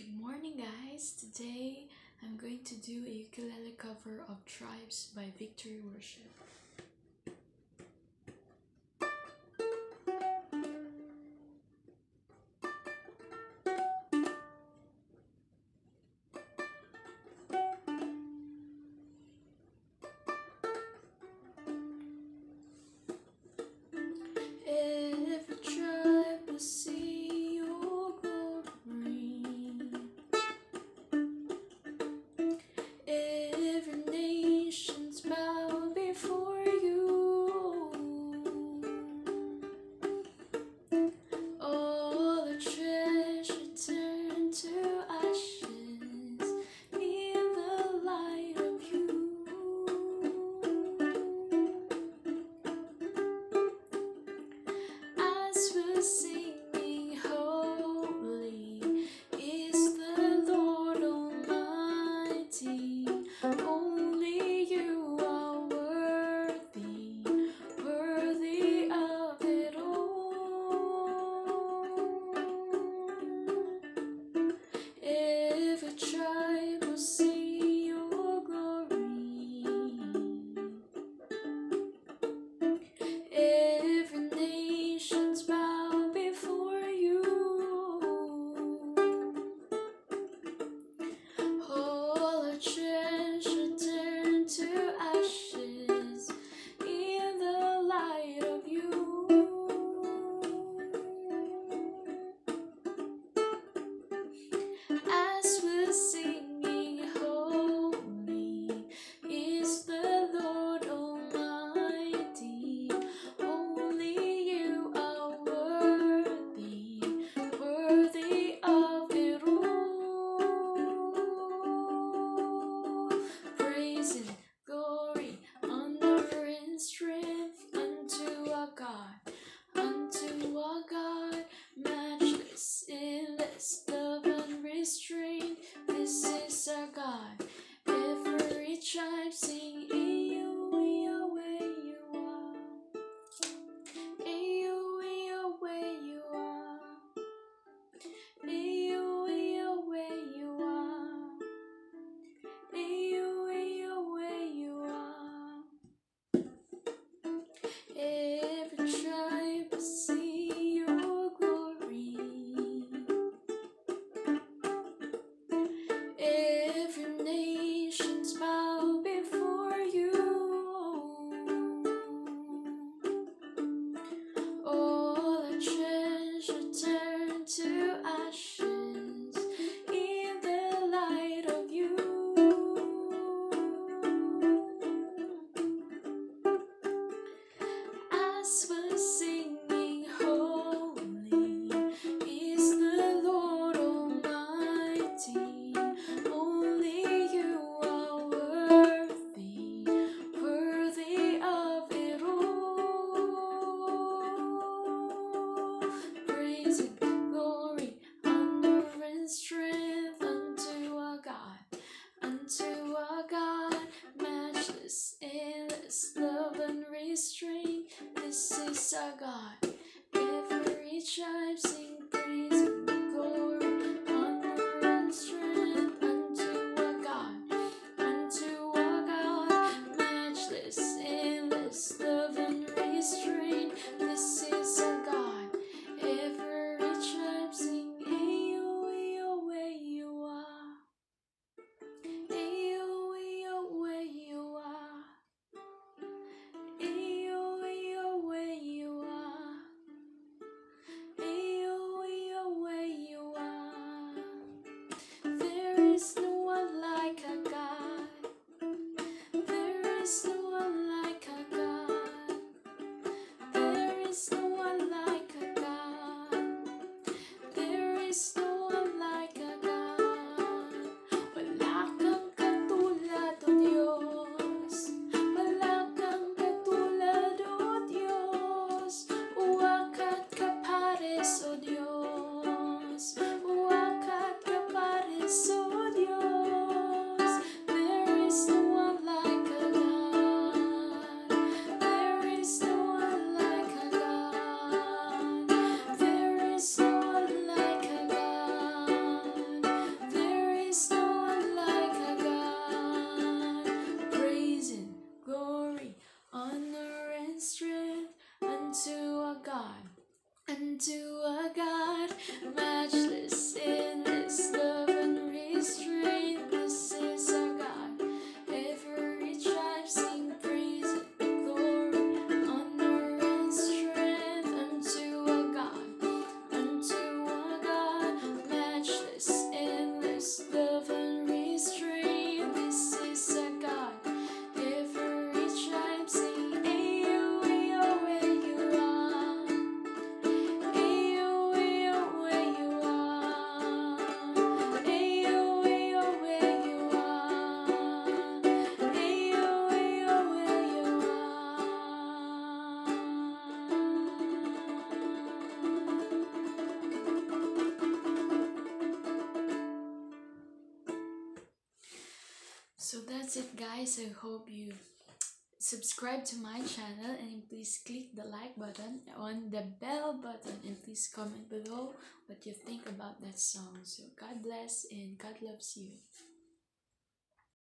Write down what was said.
Good morning guys! Today I'm going to do a ukulele cover of Tribes by Victory Worship. us were singing, Holy is the Lord Almighty. Only you are worthy, worthy of it all. Praise and glory, honor and strength unto our God, unto Christmas. honor and strength unto our God, unto our God, matchless in this love. So that's it, guys. I hope you subscribe to my channel and please click the like button on the bell button and please comment below what you think about that song. So God bless and God loves you.